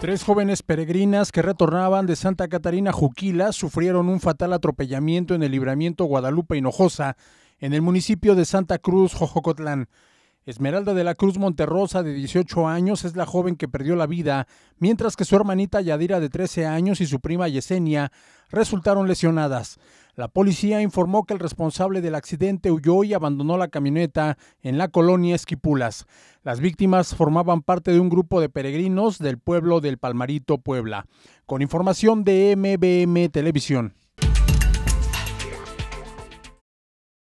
Tres jóvenes peregrinas que retornaban de Santa Catarina Juquila sufrieron un fatal atropellamiento en el libramiento Guadalupe Hinojosa, en el municipio de Santa Cruz, Jojocotlán. Esmeralda de la Cruz Monterrosa, de 18 años, es la joven que perdió la vida, mientras que su hermanita Yadira, de 13 años, y su prima Yesenia resultaron lesionadas. La policía informó que el responsable del accidente huyó y abandonó la camioneta en la colonia Esquipulas. Las víctimas formaban parte de un grupo de peregrinos del pueblo del Palmarito, Puebla. Con información de MBM Televisión.